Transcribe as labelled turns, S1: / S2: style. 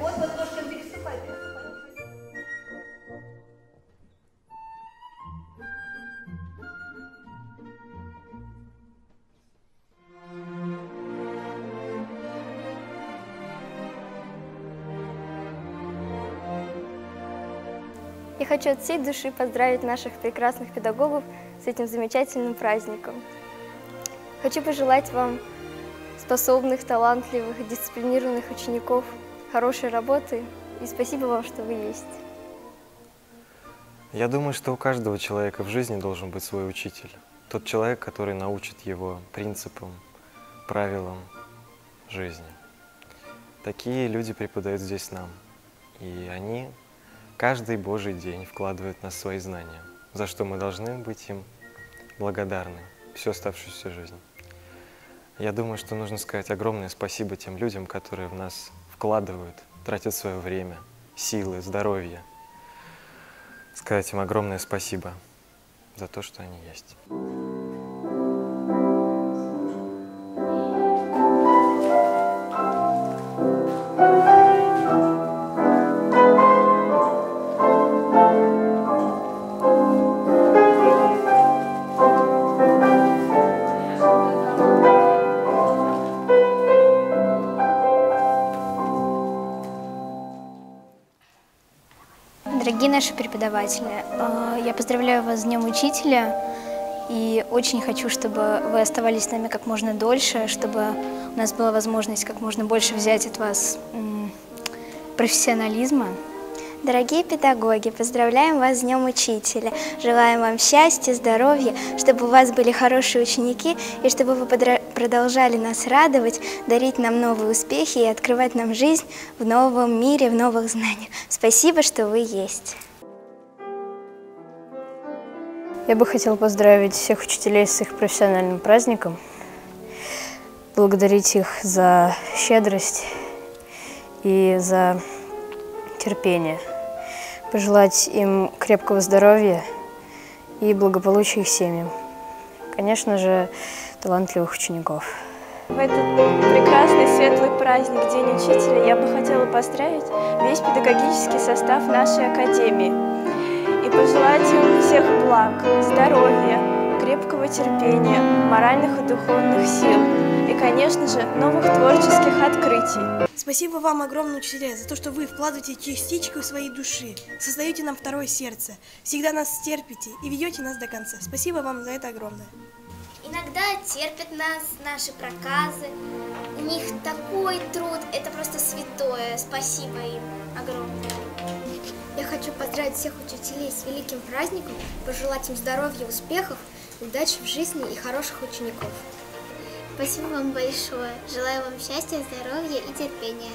S1: Вот, вот ножками переступай, переступай. Я хочу от всей души поздравить наших прекрасных педагогов с этим замечательным праздником. Хочу пожелать вам способных, талантливых, дисциплинированных учеников – хорошей работы и спасибо вам, что вы есть.
S2: Я думаю, что у каждого человека в жизни должен быть свой учитель. Тот человек, который научит его принципам, правилам жизни. Такие люди преподают здесь нам. И они каждый Божий день вкладывают в нас свои знания, за что мы должны быть им благодарны всю оставшуюся жизнь. Я думаю, что нужно сказать огромное спасибо тем людям, которые в нас вкладывают, тратят свое время, силы, здоровье. Сказать им огромное спасибо за то, что они есть.
S3: Дорогие наши преподаватели, э, я поздравляю вас с Днем Учителя и очень хочу, чтобы вы оставались с нами как можно дольше, чтобы у нас была возможность как можно больше взять от вас профессионализма.
S4: Дорогие педагоги, поздравляем вас с Днем Учителя. Желаем вам счастья, здоровья, чтобы у вас были хорошие ученики и чтобы вы продолжали нас радовать, дарить нам новые успехи и открывать нам жизнь в новом мире, в новых знаниях. Спасибо, что вы есть.
S3: Я бы хотела поздравить всех учителей с их профессиональным праздником, благодарить их за щедрость и за терпения, пожелать им крепкого здоровья и благополучия их семьям. Конечно же, талантливых учеников.
S5: В этот прекрасный светлый праздник, День Учителя, я бы хотела поздравить весь педагогический состав нашей Академии и пожелать им всех благ, здоровья, крепкого терпения, моральных и духовных сил и, конечно же, новых творческих открытий.
S6: Спасибо вам огромное, учителя, за то, что вы вкладываете частичку своей души, создаете нам второе сердце, всегда нас терпите и ведете нас до конца. Спасибо вам за это огромное.
S7: Иногда терпят нас наши проказы. У них такой труд, это просто святое. Спасибо им огромное.
S8: Я хочу поздравить всех учителей с великим праздником, пожелать им здоровья, успехов, удачи в жизни и хороших учеников.
S7: Спасибо вам большое. Желаю вам счастья, здоровья и терпения.